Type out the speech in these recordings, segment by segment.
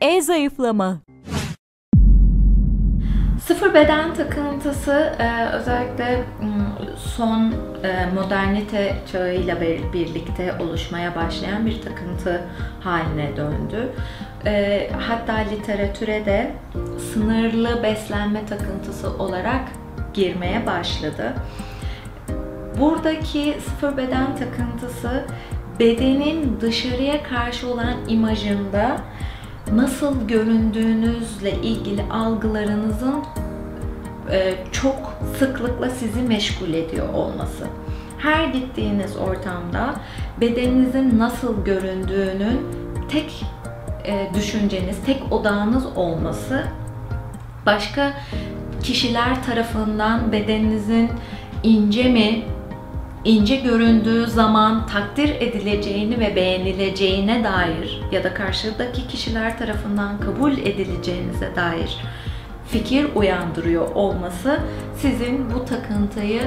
e-zayıflama. Sıfır beden takıntısı e, özellikle m, son e, modernite çağıyla bir- birlikte oluşmaya başlayan bir takıntı haline döndü. E, Hatta literatüre de sınırlı beslenme takıntısı olarak girmeye başladı. Buradaki sıfır beden takıntısı bedenin dışarıya karşı olan imajında nasıl göründüğünüzle ilgili algılarınızın e, çok sıklıkla sizi meşgul ediyor olması. Her gittiğiniz ortamda bedeninizin nasıl göründüğünün tek e, düşünceniz, tek odağınız olması başka kişiler tarafından bedeninizin ince mi, ince göründüğü zaman takdir edileceğini ve beğenileceğine dair ya da karşıdaki kişiler tarafından kabul edileceğinize dair fikir uyandırıyor olması sizin bu takıntıyı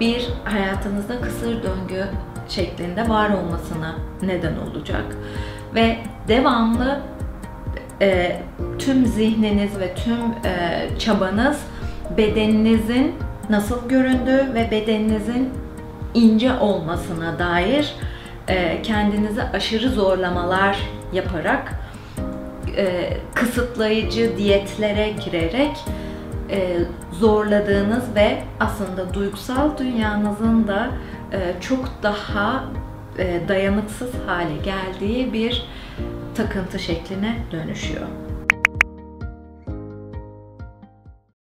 bir hayatınızda kısır döngü şeklinde var olmasına neden olacak. Ve devamlı e, tüm zihniniz ve tüm e, çabanız bedeninizin nasıl göründüğü ve bedeninizin ince olmasına dair e, kendinize aşırı zorlamalar yaparak e, kısıtlayıcı diyetlere girerek e, zorladığınız ve aslında duygusal dünyanızın da çok daha dayanıksız hale geldiği bir takıntı şekline dönüşüyor.